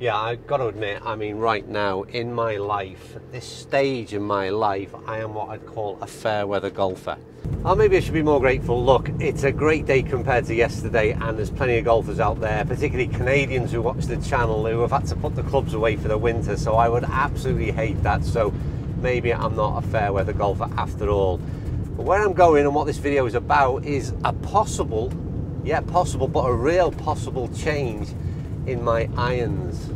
Yeah, I've got to admit, I mean, right now in my life, at this stage in my life, I am what I'd call a fair weather golfer. Or maybe I should be more grateful. Look, it's a great day compared to yesterday, and there's plenty of golfers out there, particularly Canadians who watch the channel, who have had to put the clubs away for the winter. So I would absolutely hate that. So maybe I'm not a fair weather golfer after all. But where I'm going and what this video is about is a possible, yeah, possible, but a real possible change in my irons.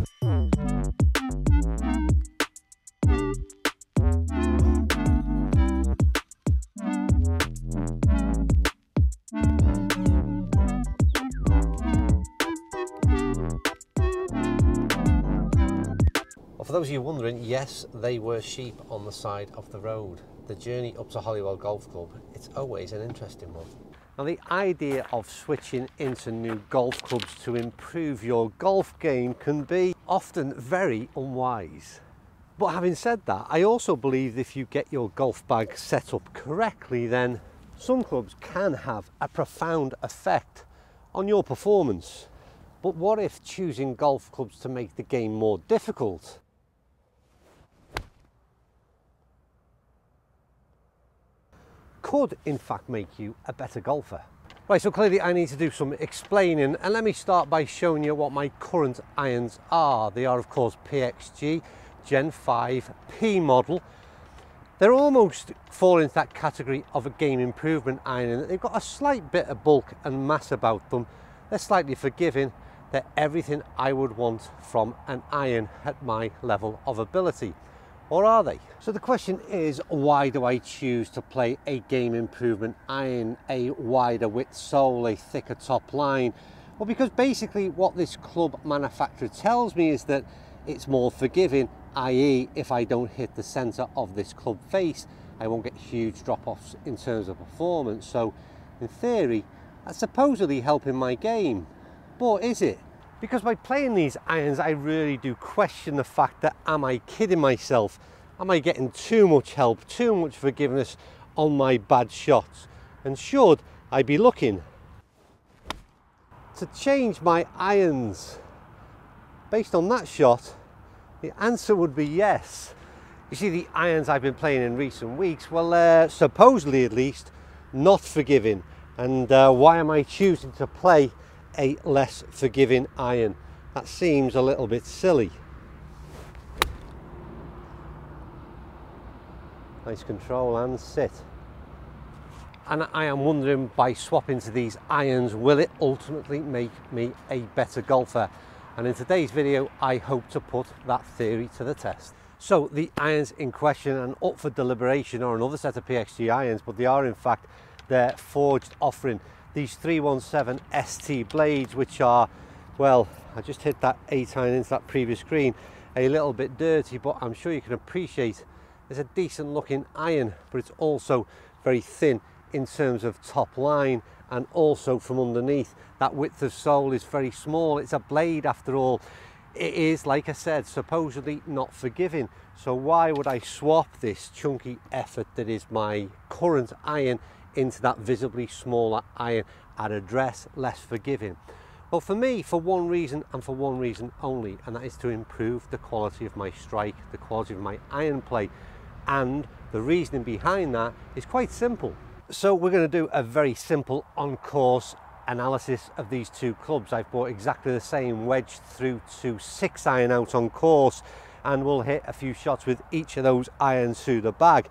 For those of you wondering, yes, they were sheep on the side of the road. The journey up to Holywell Golf Club, it's always an interesting one. Now, the idea of switching into new golf clubs to improve your golf game can be often very unwise. But having said that, I also believe if you get your golf bag set up correctly, then some clubs can have a profound effect on your performance. But what if choosing golf clubs to make the game more difficult could in fact make you a better golfer. Right, so clearly I need to do some explaining and let me start by showing you what my current irons are. They are of course PXG Gen 5 P model. They're almost fall into that category of a game improvement iron. They've got a slight bit of bulk and mass about them. They're slightly forgiving. They're everything I would want from an iron at my level of ability or are they? So the question is, why do I choose to play a game improvement iron, a wider width sole, a thicker top line? Well, because basically what this club manufacturer tells me is that it's more forgiving, i.e. if I don't hit the center of this club face, I won't get huge drop-offs in terms of performance. So in theory, that's supposedly helping my game. But is it? Because by playing these irons, I really do question the fact that am I kidding myself? Am I getting too much help, too much forgiveness on my bad shots? And should I be looking to change my irons based on that shot? The answer would be yes. You see, the irons I've been playing in recent weeks, well, they're supposedly at least not forgiving. And uh, why am I choosing to play a less forgiving iron. That seems a little bit silly. Nice control and sit. And I am wondering by swapping to these irons, will it ultimately make me a better golfer? And in today's video, I hope to put that theory to the test. So the irons in question and up for deliberation are another set of PXG irons, but they are in fact their forged offering these 317 ST blades, which are, well, I just hit that 8 iron into that previous green, a little bit dirty, but I'm sure you can appreciate it's a decent looking iron, but it's also very thin in terms of top line and also from underneath. That width of sole is very small. It's a blade after all. It is, like I said, supposedly not forgiving. So why would I swap this chunky effort that is my current iron into that visibly smaller iron at address less forgiving? Well, for me, for one reason and for one reason only, and that is to improve the quality of my strike, the quality of my iron play. And the reasoning behind that is quite simple. So we're going to do a very simple on-course analysis of these two clubs. I've bought exactly the same wedge through to six iron out on course and we'll hit a few shots with each of those irons through the bag.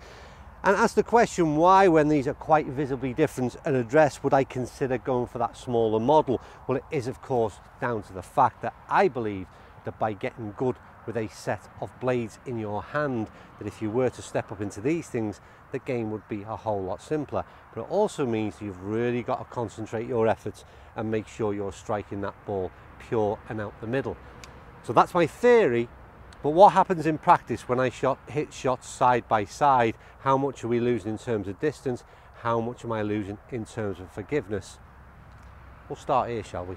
And ask the question why, when these are quite visibly different at address, would I consider going for that smaller model? Well, it is, of course, down to the fact that I believe that by getting good with a set of blades in your hand, that if you were to step up into these things, the game would be a whole lot simpler. But it also means you've really got to concentrate your efforts and make sure you're striking that ball pure and out the middle. So that's my theory but what happens in practice when I shot, hit shots side by side? How much are we losing in terms of distance? How much am I losing in terms of forgiveness? We'll start here, shall we?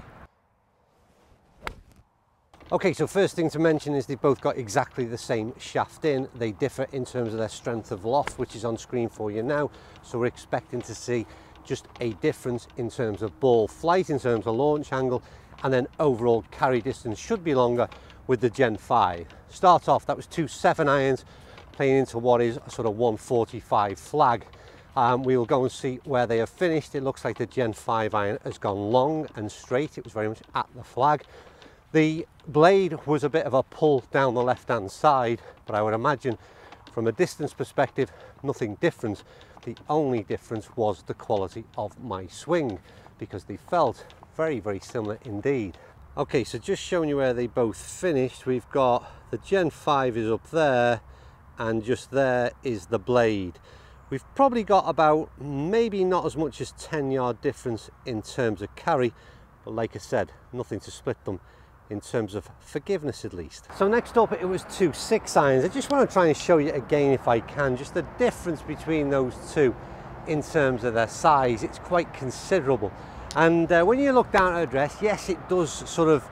Okay, so first thing to mention is they've both got exactly the same shaft in. They differ in terms of their strength of loft, which is on screen for you now. So we're expecting to see just a difference in terms of ball flight, in terms of launch angle, and then overall carry distance should be longer, with the Gen 5. Start off, that was two seven irons playing into what is a sort of 145 flag. Um, we will go and see where they have finished. It looks like the Gen 5 iron has gone long and straight. It was very much at the flag. The blade was a bit of a pull down the left hand side, but I would imagine from a distance perspective, nothing different. The only difference was the quality of my swing because they felt very, very similar indeed. Okay, so just showing you where they both finished, we've got the Gen 5 is up there and just there is the blade. We've probably got about maybe not as much as 10 yard difference in terms of carry, but like I said, nothing to split them in terms of forgiveness at least. So next up it was two six irons. I just want to try and show you again if I can, just the difference between those two in terms of their size. It's quite considerable. And uh, when you look down at address, yes, it does sort of,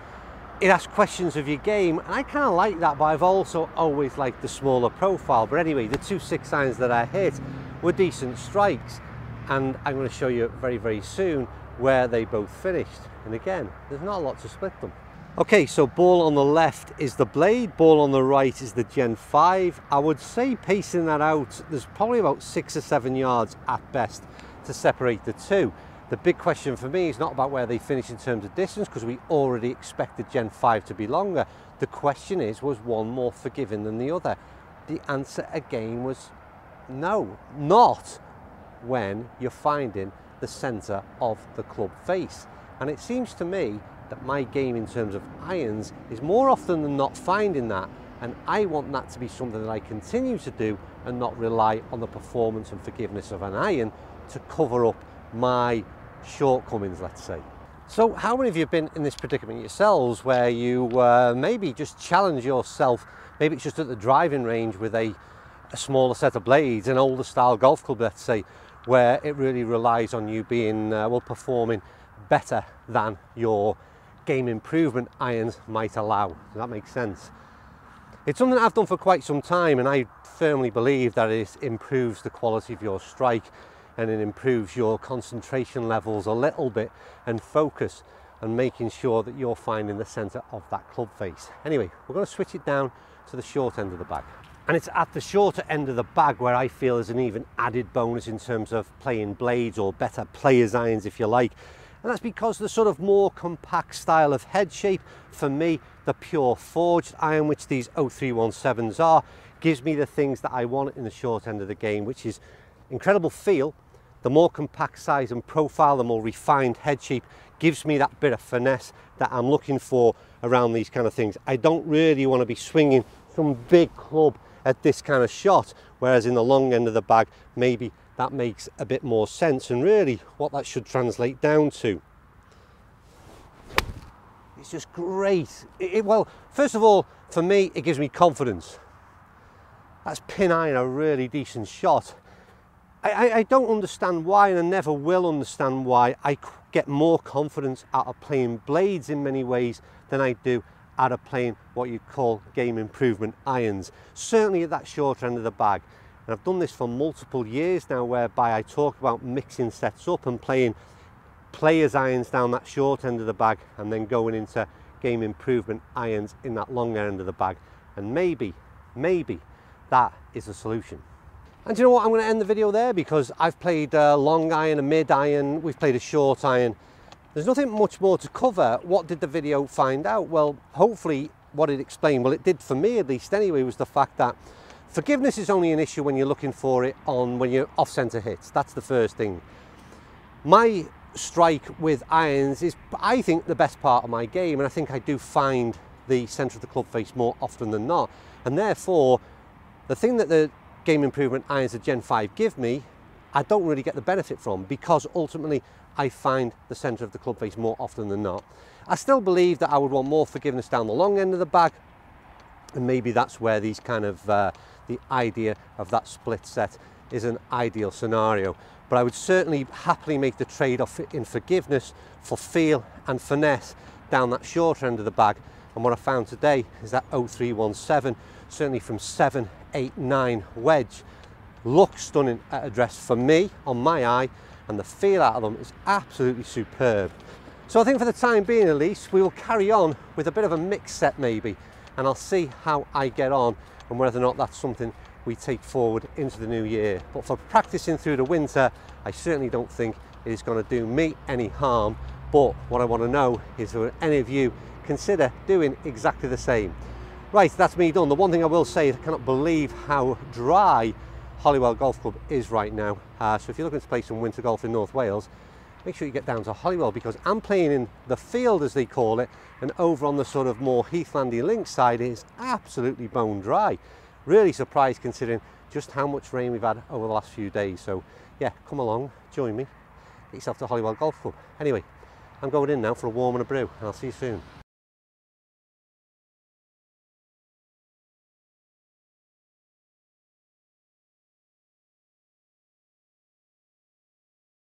it asks questions of your game. And I kind of like that, but I've also always liked the smaller profile. But anyway, the two six irons that I hit were decent strikes. And I'm going to show you very, very soon where they both finished. And again, there's not a lot to split them. Okay, so ball on the left is the blade, ball on the right is the Gen 5. I would say pacing that out, there's probably about six or seven yards at best to separate the two. The big question for me is not about where they finish in terms of distance because we already expected Gen 5 to be longer. The question is, was one more forgiving than the other? The answer again was no, not when you're finding the centre of the club face. And it seems to me that my game in terms of irons is more often than not finding that. And I want that to be something that I continue to do and not rely on the performance and forgiveness of an iron to cover up my shortcomings, let's say. So how many of you have been in this predicament yourselves where you uh, maybe just challenge yourself, maybe it's just at the driving range with a, a smaller set of blades, an older style golf club, let's say, where it really relies on you being, uh, well, performing better than your game improvement irons might allow. Does that make sense? It's something I've done for quite some time and I firmly believe that it improves the quality of your strike and it improves your concentration levels a little bit and focus and making sure that you're finding the center of that club face. Anyway, we're going to switch it down to the short end of the bag. And it's at the shorter end of the bag where I feel there's an even added bonus in terms of playing blades or better player's irons if you like. And that's because the sort of more compact style of head shape, for me, the pure forged iron, which these 0317s are, gives me the things that I want in the short end of the game, which is incredible feel, the more compact size and profile, the more refined head shape gives me that bit of finesse that I'm looking for around these kind of things. I don't really want to be swinging some big club at this kind of shot, whereas in the long end of the bag, maybe that makes a bit more sense. And really what that should translate down to it's just great. It, it, well, first of all, for me, it gives me confidence. That's pin iron a really decent shot. I, I, don't understand why, and I never will understand why I get more confidence out of playing blades in many ways than I do out of playing what you call game improvement irons. Certainly at that short end of the bag. And I've done this for multiple years now, whereby I talk about mixing sets up and playing players irons down that short end of the bag and then going into game improvement irons in that long end of the bag. And maybe, maybe that is a solution. And you know what, I'm going to end the video there because I've played a long iron, a mid iron, we've played a short iron. There's nothing much more to cover. What did the video find out? Well, hopefully what it explained, well it did for me at least anyway, was the fact that forgiveness is only an issue when you're looking for it on when you're off-centre hits. That's the first thing. My strike with irons is, I think, the best part of my game, and I think I do find the centre of the club face more often than not. And therefore, the thing that the game improvement irons that Gen 5 give me, I don't really get the benefit from because ultimately I find the centre of the club face more often than not. I still believe that I would want more forgiveness down the long end of the bag and maybe that's where these kind of uh, the idea of that split set is an ideal scenario but I would certainly happily make the trade-off in forgiveness for feel and finesse down that short end of the bag and what I found today is that 0317 certainly from 7 8, 9 wedge. Looks stunning at address for me, on my eye, and the feel out of them is absolutely superb. So I think for the time being at least, we will carry on with a bit of a mix set maybe. and I'll see how I get on and whether or not that's something we take forward into the new year. But for practicing through the winter, I certainly don't think it is going to do me any harm. But what I want to know is will any of you consider doing exactly the same? Right, that's me done. The one thing I will say is I cannot believe how dry Holywell Golf Club is right now. Uh, so if you're looking to play some winter golf in North Wales, make sure you get down to Holywell because I'm playing in the field as they call it and over on the sort of more Heathlandy Links side is absolutely bone dry. Really surprised considering just how much rain we've had over the last few days. So yeah, come along, join me, get yourself to Holywell Golf Club. Anyway, I'm going in now for a warm and a brew and I'll see you soon.